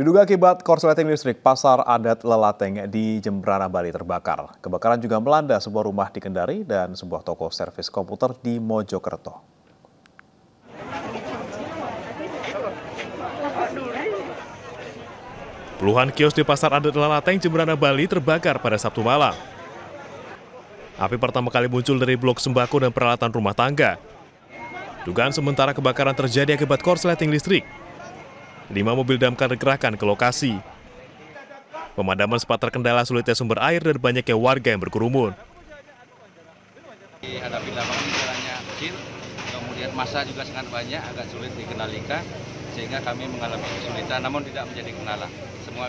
Diduga akibat korsleting listrik, pasar adat Lelateng di Jembrana, Bali terbakar. Kebakaran juga melanda sebuah rumah di Kendari dan sebuah toko servis komputer di Mojokerto. Puluhan kios di pasar adat Lelateng, Jembrana, Bali terbakar pada Sabtu malam. Api pertama kali muncul dari blok sembako dan peralatan rumah tangga. Dugaan sementara kebakaran terjadi akibat korsleting listrik. Lima mobil damkar dikerahkan ke lokasi. Pemadaman sempat terkendala sulitnya sumber air dan banyaknya warga yang berkerumun. Hadapi lapangan jalannya kecil, kemudian masa juga sangat banyak, agak sulit dikendalikan, sehingga kami mengalami kesulitan, namun tidak menjadi kendala. Semua